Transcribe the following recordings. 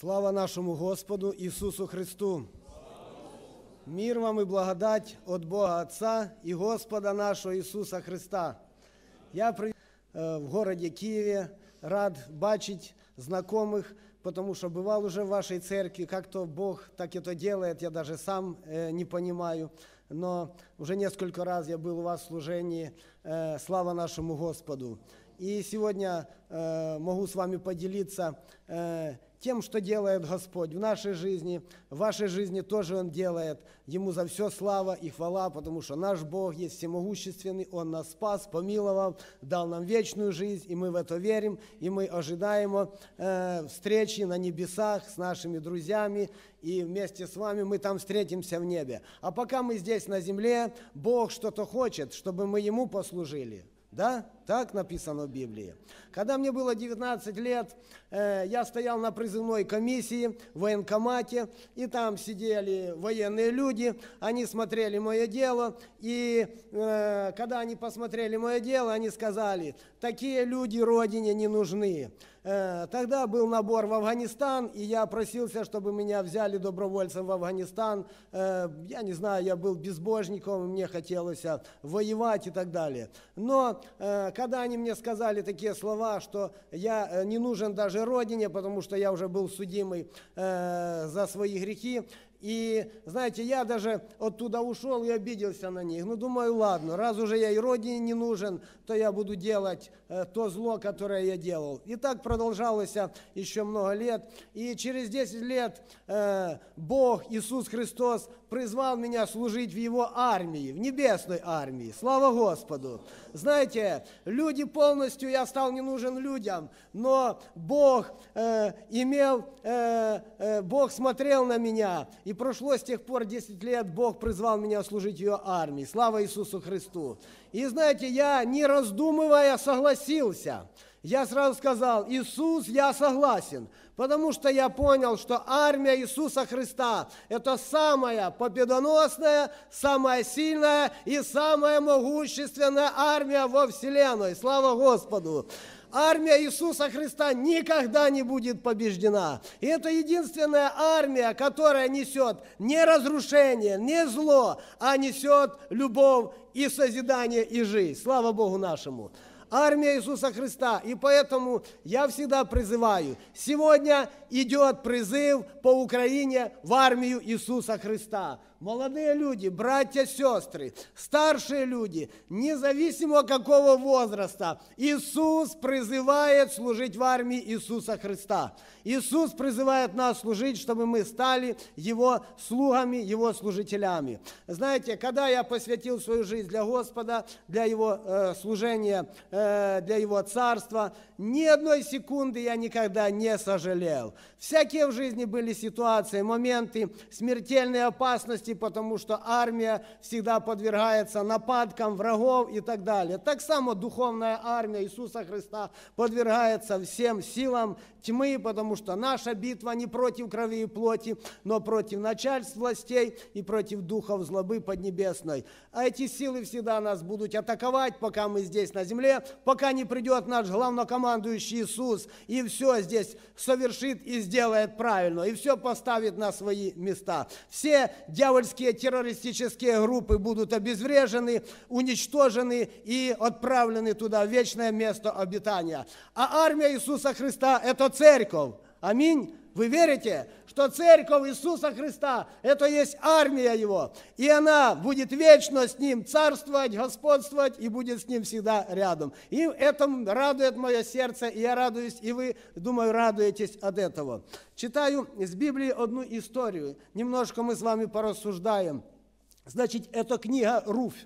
Слава нашему Господу Иисусу Христу! Мир вам и благодать от Бога Отца и Господа нашего Иисуса Христа. Я при... в городе Киеве рад бачить знакомых, потому что бывал уже в вашей церкви, как то Бог так это делает, я даже сам не понимаю. Но уже несколько раз я был у вас в служении. Слава нашему Господу! И сегодня могу с вами поделиться э, тем, что делает Господь в нашей жизни, в вашей жизни тоже Он делает. Ему за все слава и хвала, потому что наш Бог есть всемогущественный, Он нас спас, помиловал, дал нам вечную жизнь, и мы в это верим, и мы ожидаем э, встречи на небесах с нашими друзьями, и вместе с вами мы там встретимся в небе. А пока мы здесь на земле, Бог что-то хочет, чтобы мы Ему послужили. Да? Так написано в Библии. Когда мне было 19 лет, э, я стоял на призывной комиссии в военкомате, и там сидели военные люди, они смотрели мое дело, и э, когда они посмотрели мое дело, они сказали, такие люди родине не нужны. Э, тогда был набор в Афганистан, и я просился, чтобы меня взяли добровольцем в Афганистан. Я не знаю, я был безбожником, мне хотелось воевать и так далее. Но когда они мне сказали такие слова, что я э, не нужен даже родине, потому что я уже был судимый э, за свои грехи, и, знаете, я даже оттуда ушел и обиделся на них. Ну, думаю, ладно, раз уже я и родине не нужен, то я буду делать э, то зло, которое я делал. И так продолжалось еще много лет. И через 10 лет Бог, Иисус Христос, призвал меня служить в Его армии, в небесной армии. Слава Господу! Знаете, люди полностью, я стал не нужен людям, но Бог э, имел, э, э, Бог смотрел на меня, и прошло с тех пор 10 лет, Бог призвал меня служить Его армии. Слава Иисусу Христу! И знаете, я, не раздумывая, согласился. Я сразу сказал, Иисус, я согласен, потому что я понял, что армия Иисуса Христа – это самая победоносная, самая сильная и самая могущественная армия во Вселенной. Слава Господу! Армия Иисуса Христа никогда не будет побеждена. И это единственная армия, которая несет не разрушение, не зло, а несет любовь и созидание и жизнь. Слава Богу нашему армия Иисуса Христа. И поэтому я всегда призываю, сегодня идет призыв по Украине в армию Иисуса Христа. Молодые люди, братья, сестры, старшие люди, независимо какого возраста, Иисус призывает служить в армии Иисуса Христа. Иисус призывает нас служить, чтобы мы стали Его слугами, Его служителями. Знаете, когда я посвятил свою жизнь для Господа, для Его э, служения, э, для Его царства, ни одной секунды я никогда не сожалел. Всякие в жизни были ситуации, моменты смертельной опасности, потому что армия всегда подвергается нападкам врагов и так далее. Так само духовная армия Иисуса Христа подвергается всем силам тьмы, потому что наша битва не против крови и плоти, но против начальств властей и против духов злобы поднебесной. А эти силы всегда нас будут атаковать, пока мы здесь на земле, пока не придет наш главнокомандующий Иисус и все здесь совершит и сделает правильно, и все поставит на свои места. Все дьявольские террористические группы будут обезврежены, уничтожены и отправлены туда, в вечное место обитания. А армия Иисуса Христа – это церковь. Аминь. Вы верите, что церковь Иисуса Христа – это есть армия Его, и она будет вечно с Ним царствовать, господствовать и будет с Ним всегда рядом. И это радует мое сердце, и я радуюсь, и вы, думаю, радуетесь от этого. Читаю из Библии одну историю, немножко мы с вами порассуждаем. Значит, это книга Руфь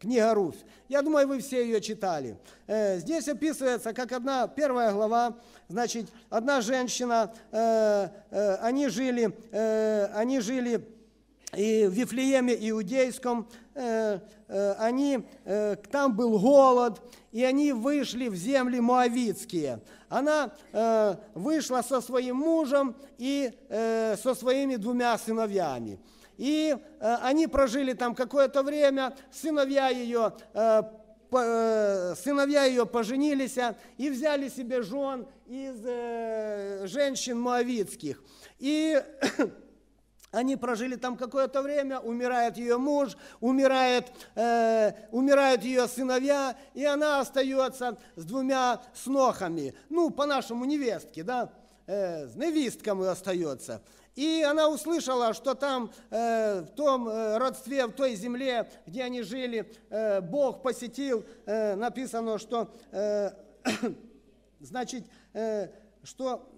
книга Руфь. Я думаю, вы все ее читали. Э, здесь описывается, как одна, первая глава, значит, одна женщина, э, э, они жили, они жили и в Вифлееме иудейском, они, там был голод, и они вышли в земли Моавицкие. Она вышла со своим мужем и со своими двумя сыновьями. И э, они прожили там какое-то время, сыновья ее э, по- э, сыновья ее поженились и взяли себе жен из э, женщин моавитских. И Они прожили там какое-то время, умирает ее муж, умирает, э, умирают ее сыновья, и она остается с двумя снохами, ну, по-нашему невестке, да, э, с невистками остается. И она услышала, что там, э, в том э, родстве, в той земле, где они жили, э, Бог посетил, написано, что, значит, что...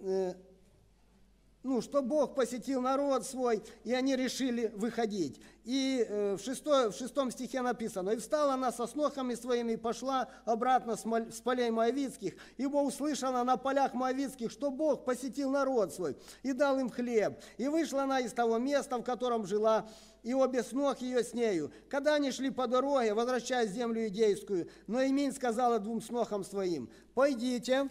ну, что Бог посетил народ свой, и они решили выходить. И э, в, шестой, в шестом стихе написано, «И встала она со снохами своими и пошла обратно с, полей Моавицких, ибо услышала на полях Моавицких, что Бог посетил народ свой и дал им хлеб. И вышла она из того места, в котором жила, и обе снох ее с нею. Когда они шли по дороге, возвращаясь в землю идейскую, но Имень сказала двум снохам своим, «Пойдите,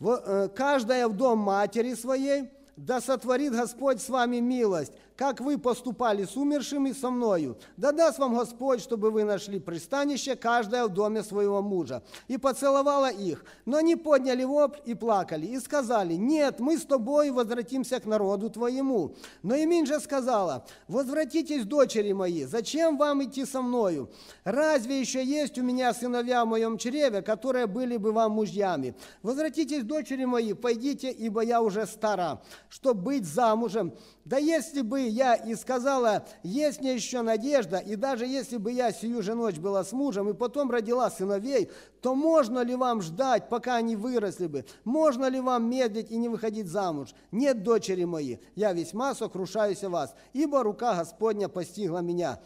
каждая в дом матери своей, да сотворит Господь с вами милость, как вы поступали с умершими со мною. Да даст вам Господь, чтобы вы нашли пристанище, каждая в доме своего мужа. И поцеловала их. Но они подняли вопль и плакали, и сказали, нет, мы с тобой возвратимся к народу твоему. Но Имин же сказала, возвратитесь, дочери мои, зачем вам идти со мною? Разве еще есть у меня сыновья в моем чреве, которые были бы вам мужьями? Возвратитесь, дочери мои, пойдите, ибо я уже стара, чтобы быть замужем. Да если бы я и сказала, есть мне еще надежда, и даже если бы я сию же ночь была с мужем, и потом родила сыновей, то можно ли вам ждать, пока они выросли бы? Можно ли вам медлить и не выходить замуж? Нет, дочери мои, я весьма сокрушаюсь о вас, ибо рука Господня постигла меня.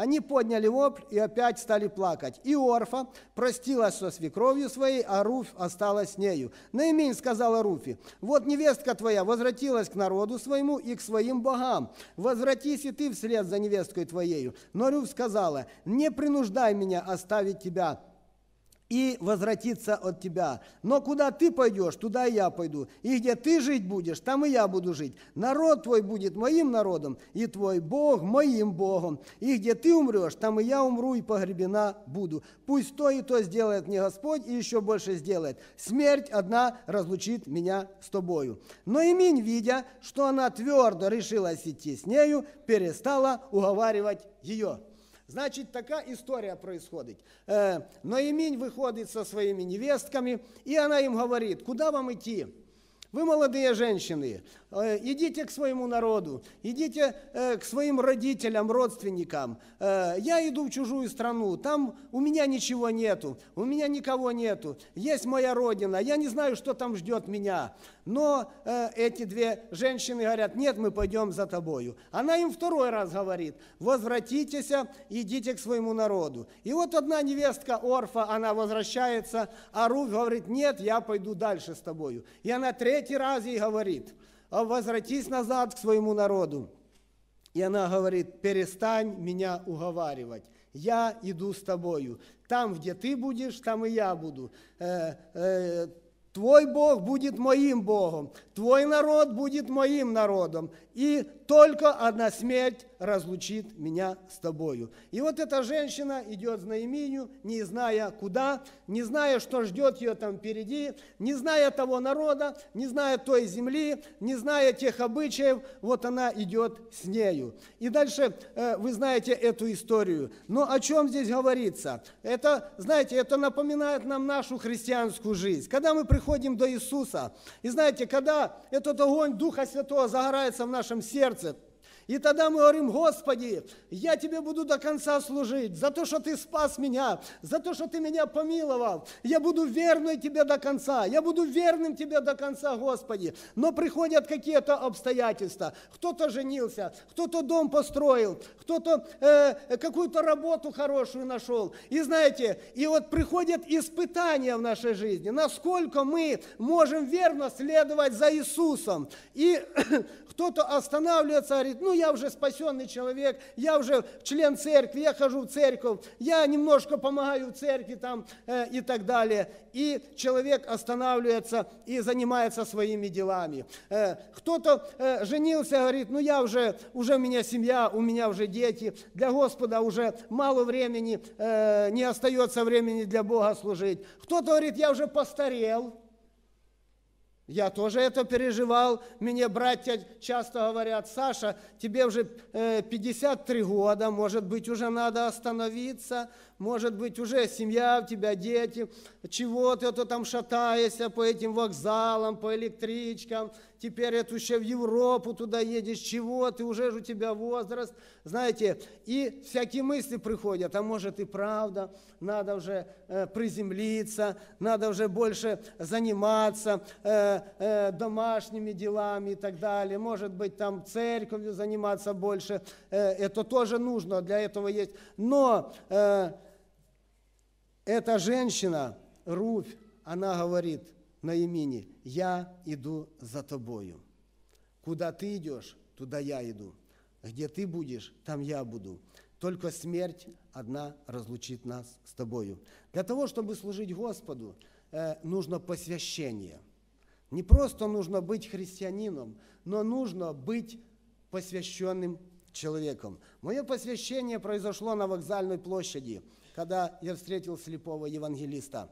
Они подняли вопль и опять стали плакать. И Орфа простилась со свекровью своей, а Руфь осталась с нею. Наимень сказала Руфи, вот невестка твоя возвратилась к народу своему и к своим богам. Возвратись и ты вслед за невесткой твоею. Но Руфь сказала, не принуждай меня оставить тебя и возвратиться от тебя. Но куда ты пойдешь, туда и я пойду. И где ты жить будешь, там и я буду жить. Народ твой будет моим народом, и твой Бог моим Богом. И где ты умрешь, там и я умру, и погребена буду. Пусть то и то сделает мне Господь, и еще больше сделает. Смерть одна разлучит меня с тобою. Но Имень, видя, что она твердо решилась идти с нею, перестала уговаривать ее. Значит, такая история происходит. Э, Ноеминь выходит со своими невестками, и она им говорит, куда вам идти? Вы молодые женщины, э, идите к своему народу, идите э, к своим родителям, родственникам. Э, я иду в чужую страну, там у меня ничего нету, у меня никого нету. Есть моя родина, я не знаю, что там ждет меня. Но эти две женщины говорят, нет, мы пойдем за тобою. Она им второй раз говорит, возвратитесь, идите к своему народу. И вот одна невестка Орфа, она возвращается, а Руфь говорит, нет, я пойду дальше с тобою. И она третий раз ей говорит, возвратись назад к своему народу. И она говорит, перестань меня уговаривать. Я иду с тобою. Там, где ты будешь, там и я буду. Э, э, Твой Бог будет моим Богом, твой народ будет моим народом, и только одна смерть разлучит меня с тобою. И вот эта женщина идет на Наиминю, не зная куда, не зная, что ждет ее там впереди, не зная того народа, не зная той земли, не зная тех обычаев, вот она идет с нею. И дальше э, вы знаете эту историю. Но о чем здесь говорится? Это, знаете, это напоминает нам нашу христианскую жизнь. Когда мы приходим до Иисуса, и знаете, когда этот огонь Духа Святого загорается в нашем сердце, конце и тогда мы говорим, Господи, я Тебе буду до конца служить, за то, что Ты спас меня, за то, что Ты меня помиловал. Я буду верной Тебе до конца, я буду верным Тебе до конца, Господи. Но приходят какие-то обстоятельства. Кто-то женился, кто-то дом построил, кто-то э, какую-то работу хорошую нашел. И знаете, и вот приходят испытания в нашей жизни, насколько мы можем верно следовать за Иисусом. И кто-то останавливается, говорит, ну я уже спасенный человек, я уже член церкви, я хожу в церковь, я немножко помогаю церкви там э, и так далее. И человек останавливается и занимается своими делами. Э, кто-то э, женился, говорит, ну я уже, уже у меня семья, у меня уже дети, для Господа уже мало времени, э, не остается времени для Бога служить. Кто-то говорит, я уже постарел, я тоже это переживал. Мне братья часто говорят, Саша, тебе уже 53 года, может быть, уже надо остановиться, может быть, уже семья у тебя, дети, чего ты это там шатаешься по этим вокзалам, по электричкам, теперь это еще в Европу туда едешь, чего ты, уже же у тебя возраст, знаете, и всякие мысли приходят, а может и правда, надо уже э, приземлиться, надо уже больше заниматься э, э, домашними делами и так далее, может быть, там церковью заниматься больше, э, это тоже нужно, для этого есть, но... Э, эта женщина, Руфь, она говорит на имени, я иду за тобою. Куда ты идешь, туда я иду. Где ты будешь, там я буду. Только смерть одна разлучит нас с тобою. Для того, чтобы служить Господу, э, нужно посвящение. Не просто нужно быть христианином, но нужно быть посвященным человеком. Мое посвящение произошло на вокзальной площади – когда я встретил слепого евангелиста.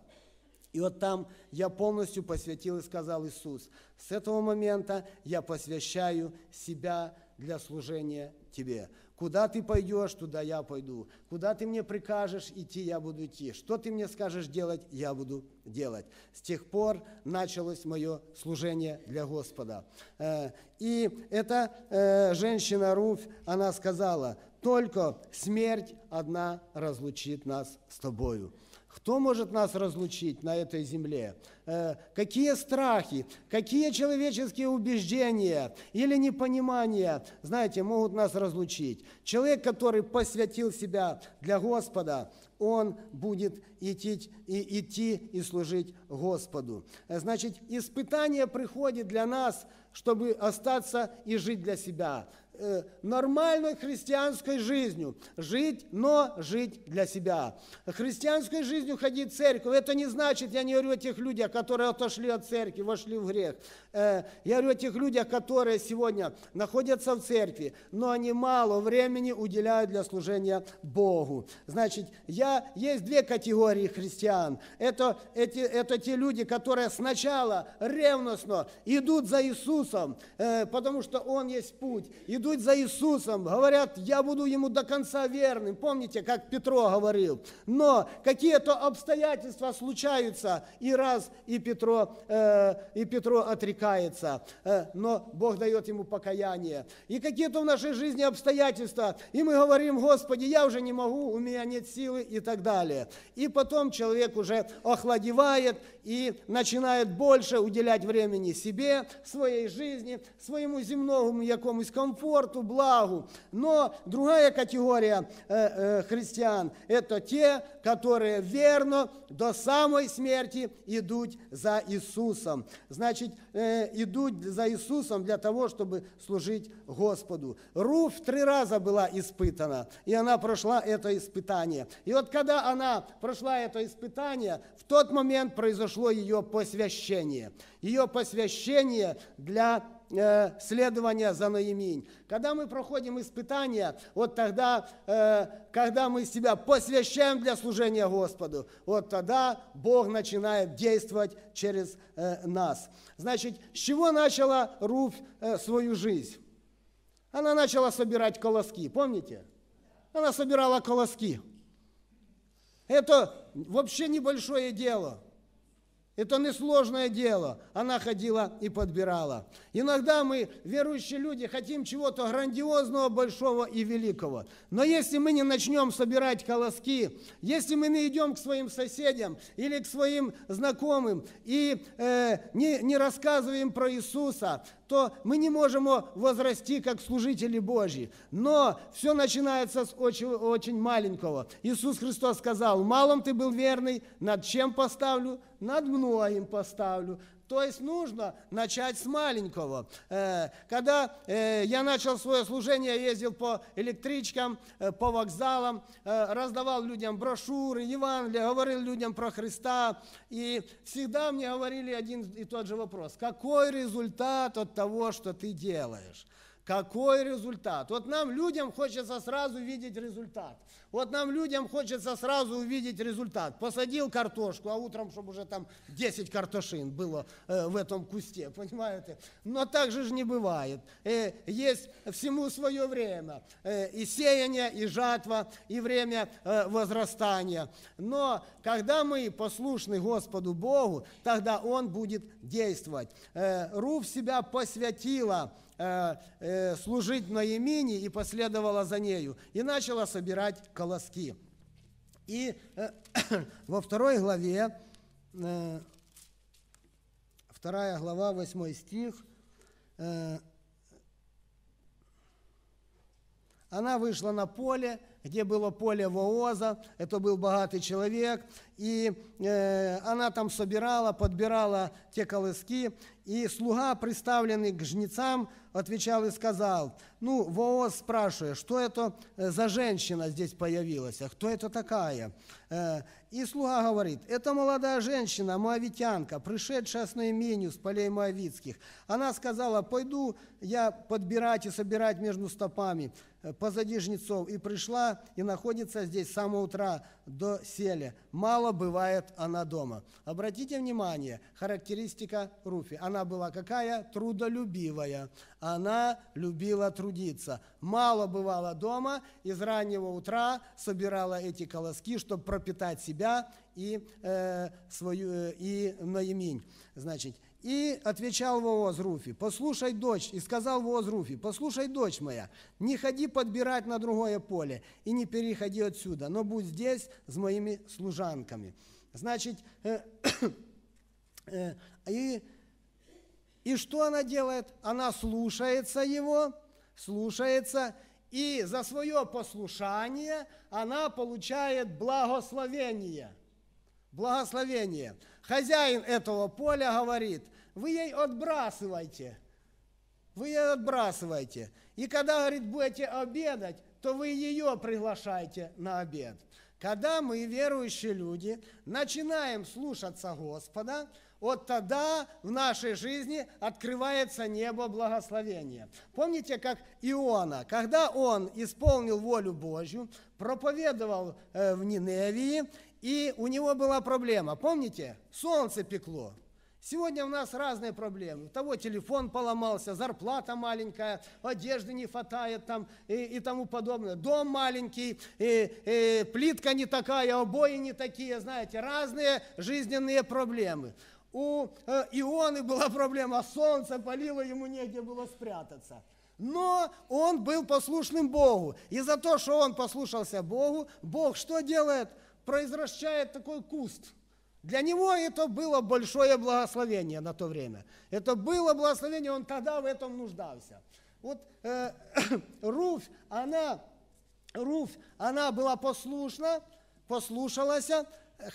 И вот там я полностью посвятил и сказал Иисус, с этого момента я посвящаю себя для служения Тебе. Куда ты пойдешь, туда я пойду. Куда ты мне прикажешь идти, я буду идти. Что ты мне скажешь делать, я буду делать. С тех пор началось мое служение для Господа. Э, и эта э, женщина Руфь, она сказала, только смерть одна разлучит нас с тобою. Кто может нас разлучить на этой земле? Э, какие страхи, какие человеческие убеждения или непонимания, знаете, могут нас разлучить? Человек, который посвятил себя для Господа, он будет идти и, идти и служить Господу. Э, значит, испытание приходит для нас, чтобы остаться и жить для себя. Э, нормальной христианской жизнью. Жить, но жить для себя. Христианской жизнью ходить в церковь, это не значит, я не говорю о тех людях, которые отошли от церкви, вошли в грех. Э, я говорю о тех людях, которые сегодня находятся в церкви, но они мало времени уделяют для служения Богу. Значит, я, есть две категории христиан. Это, эти, это те люди, которые сначала ревностно идут за Иисусом, э, потому что Он есть путь, идут за Иисусом, говорят, я буду Ему до конца верным. Помните, как Петро говорил? Но какие-то обстоятельства случаются, и раз, и Петро, э, и Петро отрекается. Э, но Бог дает ему покаяние. И какие-то в нашей жизни обстоятельства, и мы говорим, Господи, я уже не могу, у меня нет силы и так далее. И потом человек уже охладевает и начинает больше уделять времени себе, своей жизни, своему земному якомусь комфорту, благу. Но другая категория э, э, христиан – это те, которые верно до самой смерти идут за Иисусом. Значит, э, идут за Иисусом для того, чтобы служить Господу. Руф три раза была испытана, и она прошла это испытание. И вот когда она прошла это испытание, в тот момент произошло ее посвящение. Ее посвящение для э, следования за Наиминь. Когда мы проходим испытания, вот тогда, э, когда мы себя посвящаем для служения Господу, вот тогда Бог начинает действовать через э, нас. Значит, с чего начала Руфь свою жизнь? Она начала собирать колоски, помните? Она собирала колоски. Это вообще небольшое дело – это несложное дело. Она ходила и подбирала. Иногда мы, верующие люди, хотим чего-то грандиозного, большого и великого. Но если мы не начнем собирать колоски, если мы не идем к своим соседям или к своим знакомым и э, не, не рассказываем про Иисуса, то мы не можем возрасти как служители Божьи. Но все начинается с очень, очень маленького. Иисус Христос сказал, малом ты был верный, над чем поставлю? Над многим поставлю. То есть нужно начать с маленького. Э, когда э, я начал свое служение, я ездил по электричкам, э, по вокзалам, раздавал людям брошюры, Евангелие, говорил людям про Христа. И всегда мне говорили один и тот же вопрос. Какой результат от того, что ты делаешь? Какой результат? Вот нам, людям, хочется сразу видеть результат. Вот нам, людям, хочется сразу увидеть результат. Посадил картошку, а утром, чтобы уже там 10 картошин было э, в этом кусте, понимаете? Но так же не бывает. Э, есть всему свое время. Э, и сеяние, и жатва, и время э, возрастания. Но когда мы послушны Господу Богу, тогда Он будет действовать. Э, Руф себя посвятила служить Наимине и последовала за нею, и начала собирать колоски. И э, во второй главе, вторая глава, восьмой стих, она вышла на поле, где было поле Вооза, это был богатый человек, и э, она там собирала, подбирала те колыски, и слуга, представленный к жнецам, отвечал и сказал, ну, Вооз спрашивает, что это э, за женщина здесь появилась, а кто это такая? Э, и слуга говорит, это молодая женщина, моавитянка, пришедшая с наименью с полей моавитских. Она сказала, пойду я подбирать и собирать между стопами э, позади жнецов. И пришла и находится здесь с самого утра до селя. Мало бывает она дома. Обратите внимание, характеристика Руфи. Она была какая? Трудолюбивая. Она любила трудиться. Мало бывала дома, из раннего утра собирала эти колоски, чтобы пропитать себя и, э, свою, э, и Наиминь. Значит, и отвечал Вооз Руфи, послушай, дочь, и сказал Вооз Руфи, послушай, дочь моя, не ходи подбирать на другое поле и не переходи отсюда, но будь здесь с моими служанками. Значит, э, э, и, и что она делает? Она слушается его, слушается, и за свое послушание она получает благословение. Благословение. Хозяин этого поля говорит, вы ей отбрасывайте, вы ей отбрасывайте. И когда, говорит, будете обедать, то вы ее приглашаете на обед. Когда мы, верующие люди, начинаем слушаться Господа, вот тогда в нашей жизни открывается небо благословения. Помните, как Иона, когда он исполнил волю Божью, проповедовал э, в Ниневии, и у него была проблема. Помните? Солнце пекло. Сегодня у нас разные проблемы. У того телефон поломался, зарплата маленькая, одежды не хватает там и, и тому подобное. Дом маленький, и, и плитка не такая, обои не такие, знаете, разные жизненные проблемы. У э, Ионы была проблема, солнце палило, ему негде было спрятаться. Но он был послушным Богу. И за то, что он послушался Богу, Бог что делает? Произвращает такой куст. Для него это было большое благословение на то время. Это было благословение, он тогда в этом нуждался. Вот э, Руфь, она, Руфь, она была послушна, послушалась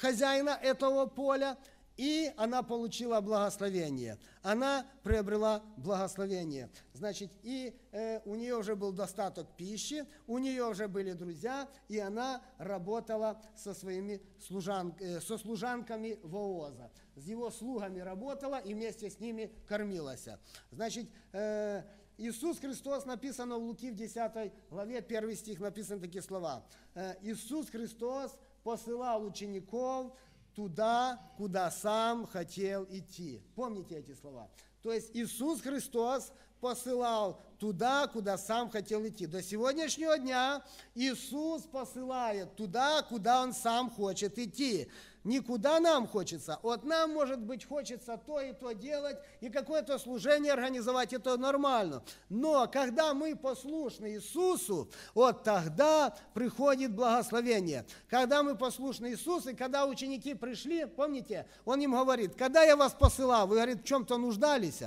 хозяина этого поля, и она получила благословение. Она приобрела благословение. Значит, и э, у нее уже был достаток пищи, у нее уже были друзья, и она работала со своими служан, э, со служанками Вооза. С его слугами работала и вместе с ними кормилась. Значит, э, Иисус Христос написано в Луки в 10 главе, первый стих написаны такие слова. Э, Иисус Христос посылал учеников туда, куда сам хотел идти. Помните эти слова? То есть Иисус Христос посылал туда, куда сам хотел идти. До сегодняшнего дня Иисус посылает туда, куда Он сам хочет идти. Никуда нам хочется. Вот нам, может быть, хочется то и то делать, и какое-то служение организовать, это нормально. Но когда мы послушны Иисусу, вот тогда приходит благословение. Когда мы послушны Иисусу, и когда ученики пришли, помните, Он им говорит, когда я вас посылал, вы, говорит, в чем-то нуждались?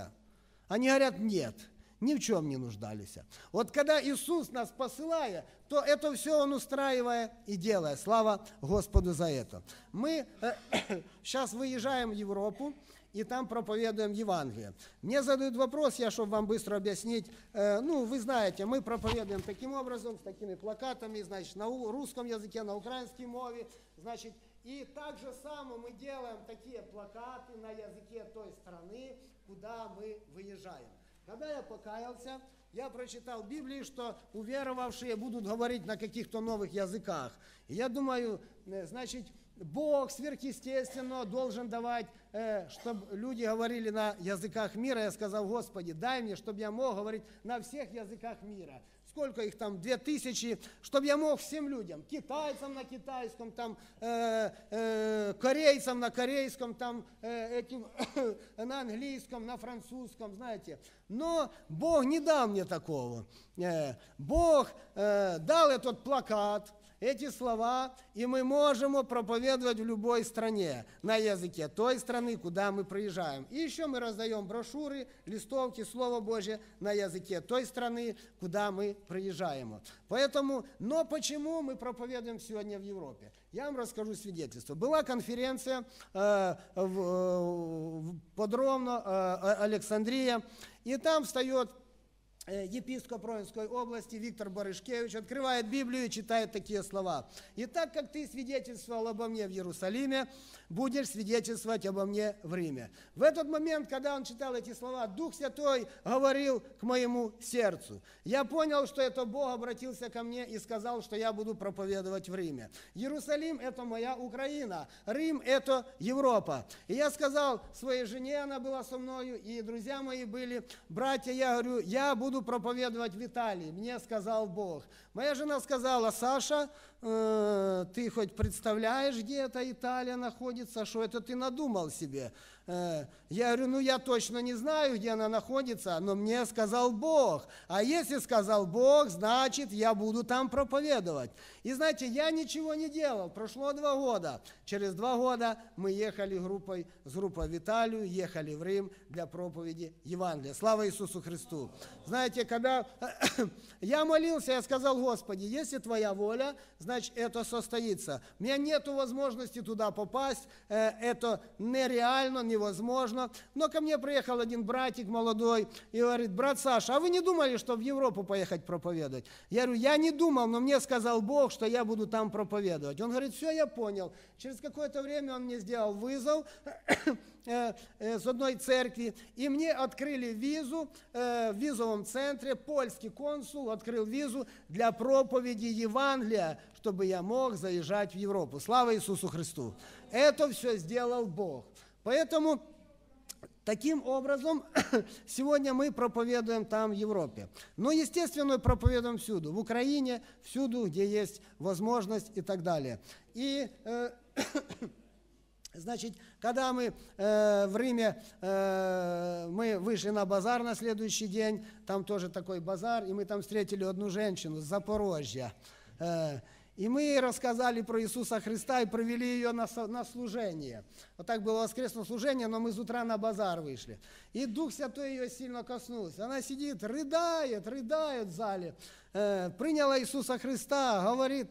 Они говорят, нет ни в чем не нуждались. Вот когда Иисус нас посылает, то это все Он устраивая и делая. Слава Господу за это. Мы э, сейчас выезжаем в Европу, и там проповедуем Евангелие. Мне задают вопрос, я, чтобы вам быстро объяснить, э, ну, вы знаете, мы проповедуем таким образом, с такими плакатами, значит, на русском языке, на украинском мове, значит, и так же самое мы делаем такие плакаты на языке той страны, куда мы выезжаем. Когда я покаялся, я прочитал в Библии, что уверовавшие будут говорить на каких-то новых языках. Я думаю, э, значит, Бог сверхъестественно должен давать, э, чтобы люди говорили на языках мира. Я сказал, Господи, дай мне, чтобы я мог говорить на всех языках мира сколько их там, две тысячи, чтобы я мог всем людям, китайцам на китайском, там, э, э, корейцам на корейском, там, э, этим, на английском, на французском, знаете. Но Бог не дал мне такого. Э, Бог э, дал этот плакат, эти слова, и мы можем проповедовать в любой стране на языке той страны, куда мы приезжаем. И еще мы раздаем брошюры, листовки, Слово Божье на языке той страны, куда мы приезжаем. Поэтому, но почему мы проповедуем сегодня в Европе? Я вам расскажу свидетельство. Была конференция э, в, э, подробно э, Александрия, и там встает епископ Ровенской области Виктор Барышкевич открывает Библию и читает такие слова. «И так как ты свидетельствовал обо мне в Иерусалиме, будешь свидетельствовать обо мне в Риме». В этот момент, когда он читал эти слова, Дух Святой говорил к моему сердцу. Я понял, что это Бог обратился ко мне и сказал, что я буду проповедовать в Риме. Иерусалим – это моя Украина, Рим – это Европа. И я сказал своей жене, она была со мною, и друзья мои были, братья, я говорю, я буду буду проповедовать в Италии, мне сказал Бог. Моя жена сказала, Саша, ты хоть представляешь, где эта Италия находится, что это ты надумал себе? Э, я говорю, ну я точно не знаю, где она находится, но мне сказал Бог. А если сказал Бог, значит я буду там проповедовать. И знаете, я ничего не делал, прошло два года. Через два года мы ехали группой, с группой в Италию, ехали в Рим для проповеди Евангелия. Слава Иисусу Христу. Знаете, когда я молился, я сказал, Господи, если Твоя воля, значит это состоится. У меня нет возможности туда попасть, э, это нереально, невозможно. Но ко мне приехал один братик молодой и говорит, брат Саша, а вы не думали, что в Европу поехать проповедовать? Я говорю, я не думал, но мне сказал Бог, что я буду там проповедовать. Он говорит, все, я понял. Через какое-то время он мне сделал вызов, с одной церкви, и мне открыли визу э, в визовом центре, польский консул открыл визу для проповеди Евангелия, чтобы я мог заезжать в Европу. Слава Иисусу Христу! Это все сделал Бог. Поэтому Таким образом, сегодня мы проповедуем там, в Европе. Но, естественно, проповедуем всюду. В Украине, всюду, где есть возможность и так далее. И э, Значит, когда мы э, в Риме, э, мы вышли на базар на следующий день, там тоже такой базар, и мы там встретили одну женщину с Запорожья. Э, и мы рассказали про Иисуса Христа и провели ее на, на служение. Вот так было воскресное служение, но мы с утра на базар вышли. И Дух Святой ее сильно коснулся. Она сидит, рыдает, рыдает в зале. Э, приняла Иисуса Христа, говорит,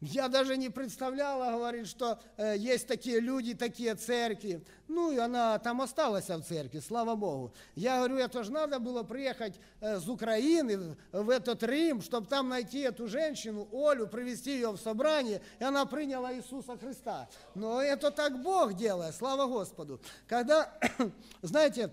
я даже не представляла, говорит, что э, есть такие люди, такие церкви. Ну, и она там осталась в церкви, слава Богу. Я говорю, это же надо было приехать э, с Украины в, этот Рим, чтобы там найти эту женщину, Олю, привести ее в собрание, и она приняла Иисуса Христа. Но это так Бог делает, слава Господу. Когда, знаете,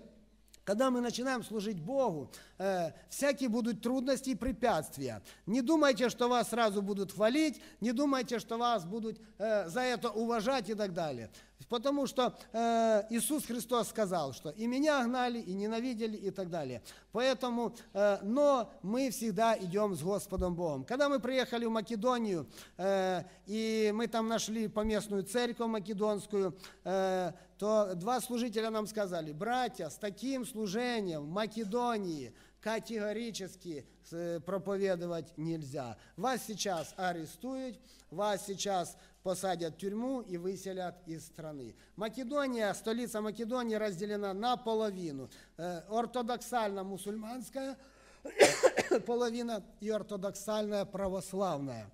когда мы начинаем служить Богу, э, всякие будут трудности и препятствия. Не думайте, что вас сразу будут хвалить, не думайте, что вас будут э, за это уважать и так далее. Потому что э, Иисус Христос сказал, что и меня гнали, и ненавидели, и так далее. Поэтому, э, но мы всегда идем с Господом Богом. Когда мы приехали в Македонию, э, и мы там нашли поместную церковь македонскую, э, то два служителя нам сказали, братья, с таким служением в Македонии категорически э, проповедовать нельзя. Вас сейчас арестуют, вас сейчас посадят в тюрьму и выселят из страны. Македония, столица Македонии разделена на половину. Э, ортодоксально-мусульманская половина и ортодоксальная православная.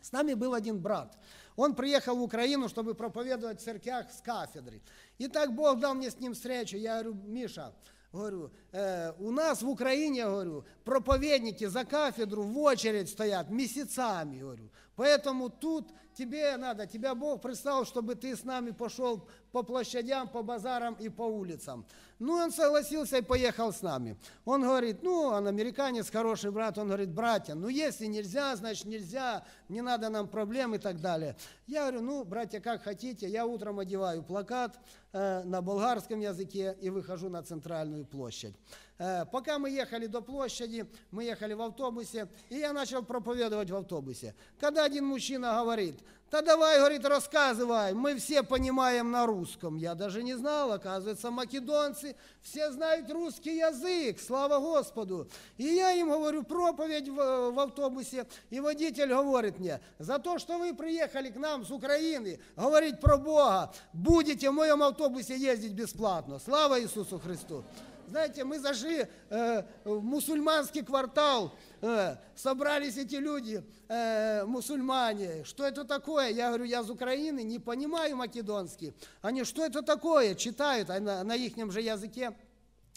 С нами был один брат. Он приехал в Украину, чтобы проповедовать в церквях с кафедры. И так Бог дал мне с ним встречу. Я говорю, Миша, говорю, э, у нас в Украине, говорю, проповедники за кафедру в очередь стоят месяцами, говорю. Поэтому тут тебе надо, тебя Бог прислал, чтобы ты с нами пошел по площадям, по базарам и по улицам. Ну, он согласился и поехал с нами. Он говорит, ну, он американец, хороший брат, он говорит, братья, ну, если нельзя, значит нельзя, не надо нам проблем и так далее. Я говорю, ну, братья, как хотите, я утром одеваю плакат э, на болгарском языке и выхожу на центральную площадь. Э, пока мы ехали до площади, мы ехали в автобусе, и я начал проповедовать в автобусе. Когда один мужчина говорит, да давай, говорит, рассказывай, мы все понимаем на русском. Я даже не знал, оказывается, македонцы все знают русский язык, слава Господу. И я им говорю проповедь в, в автобусе, и водитель говорит мне, за то, что вы приехали к нам с Украины говорить про Бога, будете в моем автобусе ездить бесплатно. Слава Иисусу Христу. Знаете, мы зашли э, в мусульманский квартал, э, собрались эти люди, э, мусульмане. Что это такое? Я говорю, я из Украины, не понимаю македонский. Они, что это такое? Читают а на, на их же языке.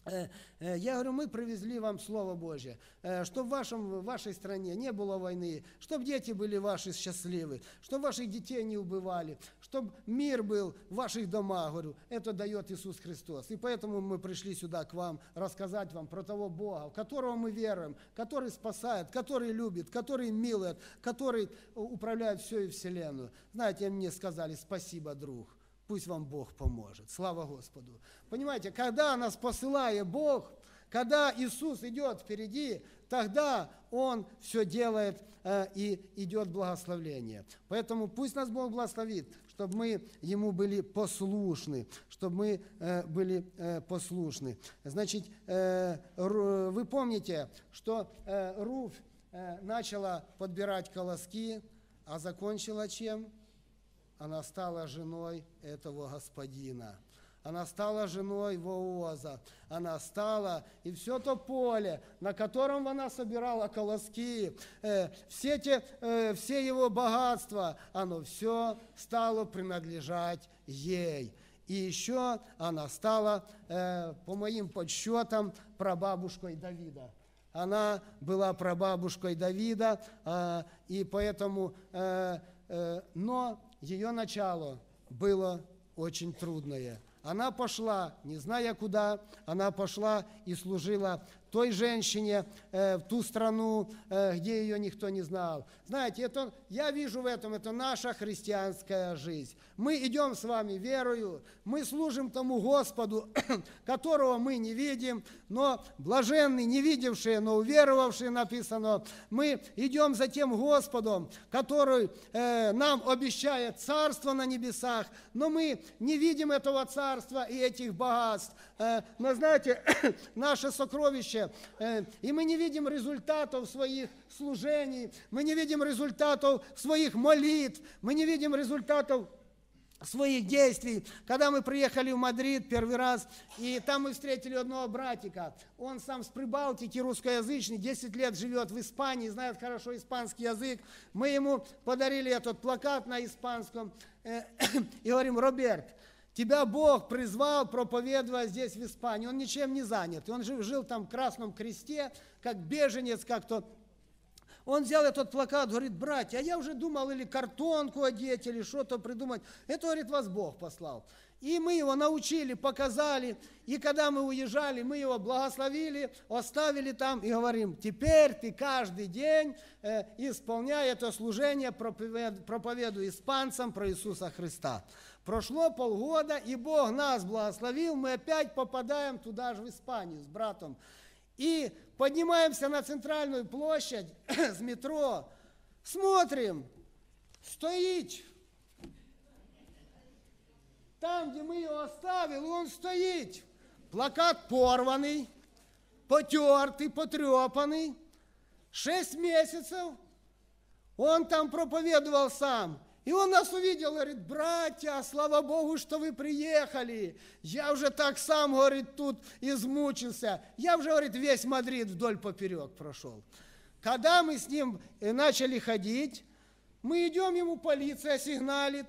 Э, э, я говорю, мы привезли вам Слово Божье, э, чтобы в, вашем, в вашей стране не было войны, чтобы дети были ваши счастливы, чтобы ваших детей не убывали, чтобы мир был в ваших домах. Говорю, это дает Иисус Христос. И поэтому мы пришли сюда к вам рассказать вам про того Бога, в которого мы веруем, который спасает, который любит, который милует, который управляет всей Вселенную. Знаете, мне сказали, спасибо, друг. Пусть вам Бог поможет. Слава Господу. Понимаете, когда нас посылает Бог, когда Иисус идет впереди, тогда Он все делает э, и идет благословление. Поэтому пусть нас Бог благословит, чтобы мы Ему были послушны, чтобы мы э, были э, послушны. Значит, э, вы помните, что э, Руф э, начала подбирать колоски, а закончила чем? она стала женой этого господина. Она стала женой Вооза. Она стала, и все то поле, на котором она собирала колоски, э, все, те, э, все его богатства, оно все стало принадлежать ей. И еще она стала, э, по моим подсчетам, прабабушкой Давида. Она была прабабушкой Давида, э, и поэтому, э, э, но ее начало было очень трудное. Она пошла, не зная куда, она пошла и служила той женщине э, в ту страну, э, где ее никто не знал. Знаете, это, я вижу в этом, это наша христианская жизнь. Мы идем с вами верою, мы служим тому Господу, которого мы не видим, но блаженный, не видевшие, но уверовавшие написано. Мы идем за тем Господом, который э, нам обещает царство на небесах, но мы не видим этого царства и этих богатств. Э, но знаете, наше сокровище Э, и мы не видим результатов своих служений, мы не видим результатов своих молитв, мы не видим результатов своих действий. Когда мы приехали в Мадрид первый раз, и там мы встретили одного братика. Он сам с Прибалтики, русскоязычный, 10 лет живет в Испании, знает хорошо испанский язык. Мы ему подарили этот плакат на испанском э, и говорим, Роберт, Тебя Бог призвал проповедовать здесь, в Испании. Он ничем не занят. Он жил, там в Красном Кресте, как беженец, как то. Он взял этот плакат, говорит, братья, я уже думал или картонку одеть, или что-то придумать. Это, говорит, вас Бог послал. И мы его научили, показали. И когда мы уезжали, мы его благословили, оставили там и говорим, теперь ты каждый день, э, исполняя это служение, проповедуй испанцам про Иисуса Христа. Прошло полгода, и Бог нас благословил, мы опять попадаем туда же, в Испанию, с братом. И поднимаемся на центральную площадь с метро, смотрим, стоит. Там, где мы его оставили, он стоит. Плакат порванный, потертый, потрепанный. Шесть месяцев он там проповедовал сам. И он нас увидел, говорит, братья, слава Богу, что вы приехали. Я уже так сам, говорит, тут измучился. Я уже, говорит, весь Мадрид вдоль поперек прошел. Когда мы с ним э, начали ходить, Мы идем, ему полиция сигналит,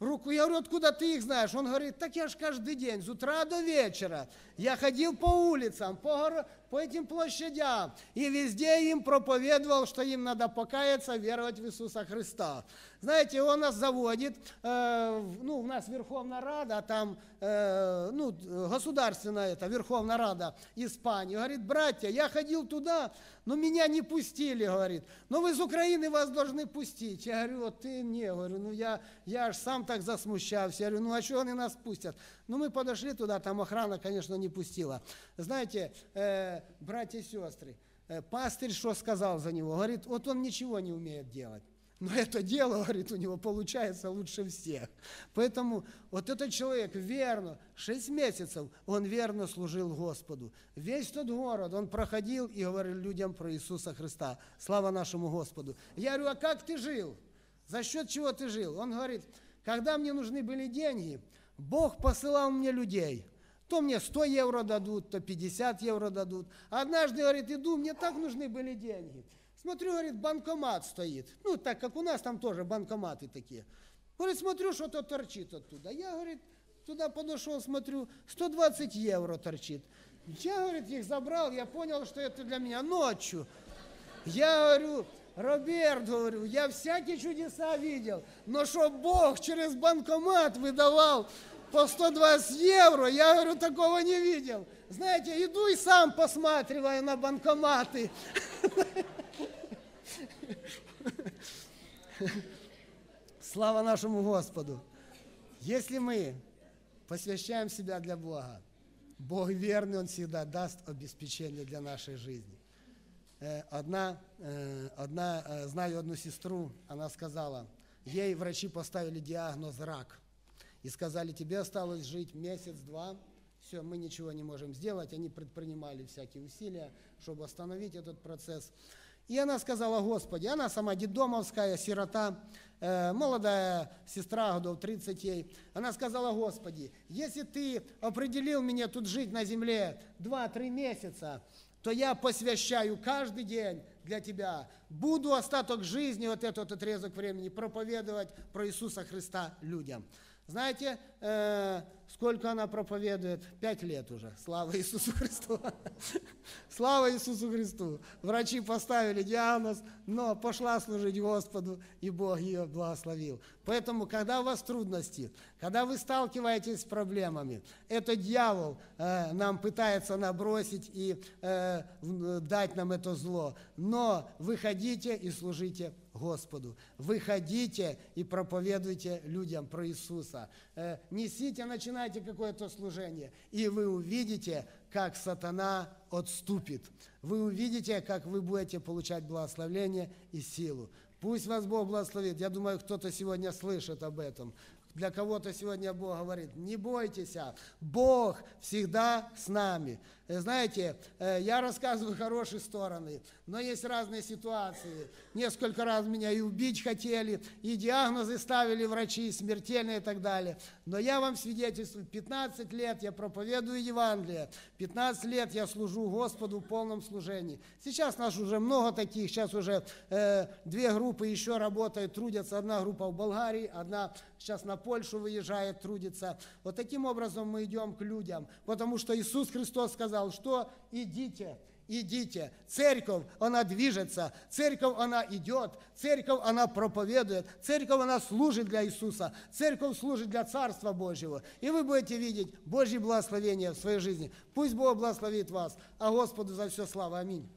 руку. Я говорю, откуда ты их знаешь? Он говорит, так я ж каждый день, с утра до вечера. Я ходил по улицам, по, горо- по этим площадям, и везде им проповедовал, что им надо покаяться, веровать в Иисуса Христа. Знаете, он нас заводит, э, ну, у нас Верховная Рада, там, э, ну, государственная это, Верховная Рада Испании. Говорит, братья, я ходил туда, но меня не пустили, говорит. Но вы из Украины вас должны пустить. Я говорю, вот ты не, говорю, ну я, я аж сам так засмущался. Я говорю, ну а что они нас пустят? Ну мы подошли туда, там охрана, конечно, не пустила. Знаете, э, братья и сестры, э, пастырь что сказал за него? Говорит, вот он ничего не умеет делать. Но это дело, говорит, у него получается лучше всех. Поэтому вот этот человек верно, 6 месяцев он верно служил Господу. Весь тот город он проходил и говорил людям про Иисуса Христа. Слава нашему Господу. Я говорю, а как ты жил? За счет чего ты жил? Он говорит, когда мне нужны были деньги, Бог посылал мне людей. То мне 100 евро дадут, то 50 евро дадут. Однажды, говорит, иду, мне так нужны были деньги. Смотрю, говорит, банкомат стоит. Ну, так как у нас там тоже банкоматы такие. Говорит, смотрю, что-то торчит оттуда. Я, говорит, туда подошел, смотрю, 120 евро торчит. Я, говорит, их забрал, я понял, что это для меня ночью. Я говорю, Роберт, говорю, я всякие чудеса видел, но что Бог через банкомат выдавал по 120 евро, я говорю, такого не видел. Знаете, иду и сам посматриваю на банкоматы. Слава нашему Господу! Если мы посвящаем себя для Бога, Бог верный, Он всегда даст обеспечение для нашей жизни. Э, Одна, э, одна, э, знаю одну сестру, она сказала, ей врачи поставили диагноз рак. И сказали, тебе осталось жить месяц-два, все, мы ничего не можем сделать. Они предпринимали всякие усилия, чтобы остановить этот процесс. И она сказала, Господи, она сама дедомовская, сирота, э, молодая сестра, годов 30 ей. Она сказала, Господи, если Ты определил меня тут жить на земле 2-3 месяца, то я посвящаю каждый день для Тебя. Буду остаток жизни, вот этот отрезок времени, проповедовать про Иисуса Христа людям. Знаете, э, сколько она проповедует? Пять лет уже. Слава Иисусу Христу. Слава Иисусу Христу. Врачи поставили диагноз, но пошла служить Господу, и Бог ее благословил. Поэтому, когда у вас трудности, когда вы сталкиваетесь с проблемами, это дьявол э, нам пытается набросить и э, дать нам это зло. Но выходите и служите Господу. Выходите и проповедуйте людям про Иисуса. Э, Несите, начинайте какое-то служение, и вы увидите, как сатана отступит. Вы увидите, как вы будете получать благословение и силу. Пусть вас Бог благословит. Я думаю, кто-то сегодня слышит об этом. Для кого-то сегодня Бог говорит, не бойтесь, Бог всегда с нами. Э, Знаете, э, я рассказываю хорошие стороны, но есть разные ситуации. Несколько раз меня и убить хотели, и диагнозы ставили врачи, смертельные и так далее. Но я вам свидетельствую, 15 лет я проповедую Евангелие, 15 лет я служу Господу в полном служении. Сейчас нас уже много таких, сейчас уже э, две группы еще работают, трудятся. Одна группа в Болгарии, одна сейчас на Польшу выезжает, трудится. Вот таким образом мы идем к людям, потому что Иисус Христос сказал, что идите, идите. Церковь, она движется, церковь, она идет, церковь, она проповедует, церковь, она служит для Иисуса, церковь служит для Царства Божьего. И вы будете видеть Божье благословение в своей жизни. Пусть Бог благословит вас, а Господу за все слава. Аминь.